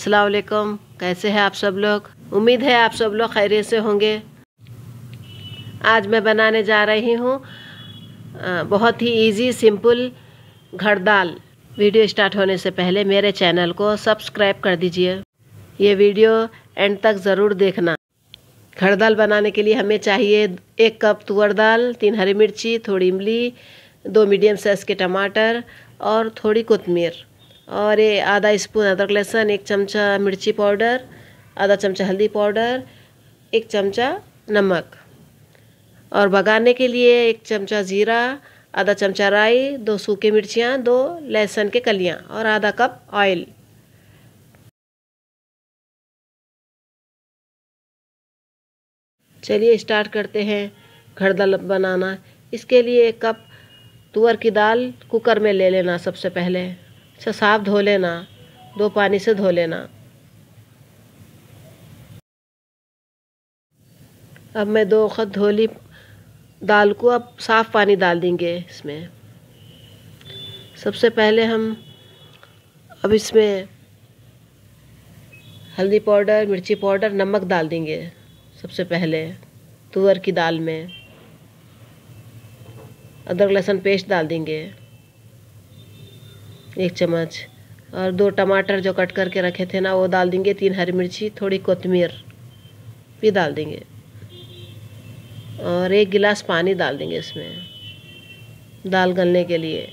अस्सलाम वालेकुम। कैसे हैं आप सब लोग? उम्मीद है आप सब लोग खैरियत से होंगे। आज मैं बनाने जा रही हूँ बहुत ही इजी सिंपल घर दाल। वीडियो स्टार्ट होने से पहले मेरे चैनल को सब्सक्राइब कर दीजिए। ये वीडियो एंड तक ज़रूर देखना। घर दाल बनाने के लिए हमें चाहिए एक कप तुअर दाल, तीन हरी मिर्ची, थोड़ी इमली, दो मीडियम साइज़ के टमाटर और थोड़ी कोतमीर और ये आधा स्पून अदरक लहसुन, एक चमचा मिर्ची पाउडर, आधा चमचा हल्दी पाउडर, एक चमचा नमक। और भगाने के लिए एक चमचा ज़ीरा, आधा चमचा राई, दो सूखे मिर्चियाँ, दो लहसुन के कलियाँ और आधा कप ऑयल। चलिए स्टार्ट करते हैं घर दाल बनाना। इसके लिए एक कप तुअर की दाल कुकर में ले लेना सबसे पहले। अच्छा साफ़ धो लेना, दो पानी से धो लेना। अब मैं दो वक्त धोली दाल को अब साफ़ पानी डाल देंगे इसमें। सबसे पहले हम अब इसमें हल्दी पाउडर, मिर्ची पाउडर, नमक डाल देंगे सबसे पहले, तुअर की दाल में। अदरक लहसुन पेस्ट डाल देंगे। एक चम्मच। और दो टमाटर जो कट करके रखे थे ना, वो डाल देंगे। तीन हरी मिर्ची, थोड़ी कोतमीर भी डाल देंगे। और एक गिलास पानी डाल देंगे इसमें, दाल गलने के लिए।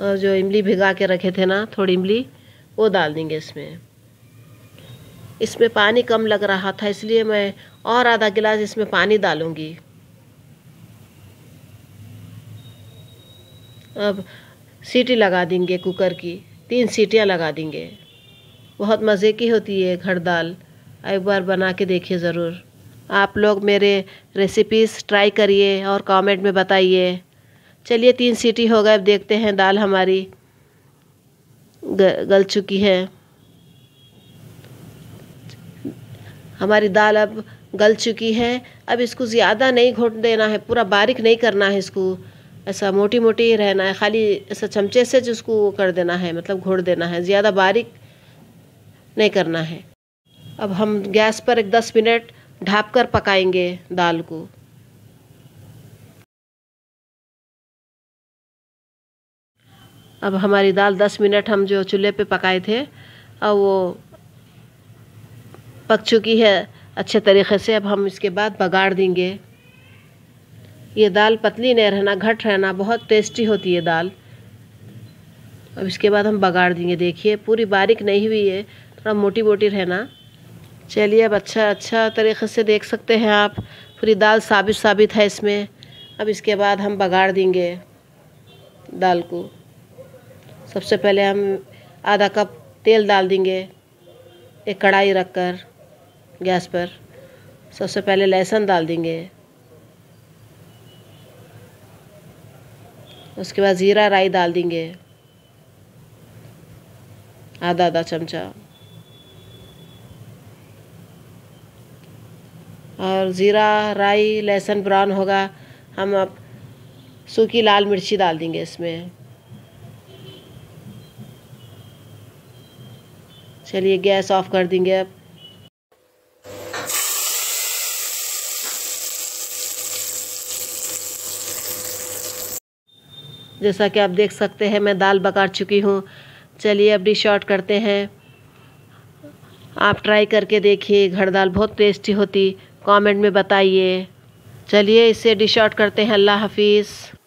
और जो इमली भिगा के रखे थे ना, थोड़ी इमली, वो डाल देंगे इसमें। इसमें पानी कम लग रहा था, इसलिए मैं और आधा गिलास इसमें पानी डालूँगी। अब सीटी लगा देंगे कुकर की, तीन सीटियाँ लगा देंगे। बहुत मज़े की होती है घर दाल। एक बार बना के देखिए ज़रूर। आप लोग मेरे रेसिपीज़ ट्राई करिए और कमेंट में बताइए। चलिए, तीन सीटी हो गए, अब देखते हैं दाल हमारी गल चुकी है। हमारी दाल अब गल चुकी है। अब इसको ज़्यादा नहीं घोट देना है, पूरा बारीक नहीं करना है इसको। ऐसा मोटी मोटी रहना है, खाली ऐसा चमचे से जिसको कर देना है मतलब घोड़ देना है, ज़्यादा बारीक नहीं करना है। अब हम गैस पर एक दस मिनट ढाप कर पकाएँगे दाल को। अब हमारी दाल दस मिनट हम जो चूल्हे पे पकाए थे, अब वो पक चुकी है अच्छे तरीके से। अब हम इसके बाद बगाड़ देंगे। ये दाल पतली नहीं रहना, घट रहना, बहुत टेस्टी होती है दाल। अब इसके बाद हम बगाड़ देंगे, देखिए, पूरी बारीक नहीं हुई है, थोड़ा मोटी मोटी रहना। चलिए, अब अच्छा अच्छा तरीक़े से देख सकते हैं आप, पूरी दाल साबित साबित है इसमें। अब इसके बाद हम बगाड़ देंगे दाल को। सबसे पहले हम आधा कप तेल डाल देंगे, एक कढ़ाई रख कर गैस पर। सबसे पहले लहसुन डाल देंगे। उसके बाद ज़ीरा राई डाल देंगे। आधा आधा चमचा। और ज़ीरा, राई, लहसुन ब्राउन होगा। हम अब सूखी लाल मिर्ची डाल देंगे इसमें। चलिए गैस ऑफ़ कर देंगे अब। जैसा कि आप देख सकते हैं, मैं दाल पका चुकी हूँ। चलिए अब डिश आउट करते हैं। आप ट्राई करके देखिए, घर दाल बहुत टेस्टी होती। कमेंट में बताइए। चलिए इसे डिश आउट करते हैं। अल्लाह हाफिज़।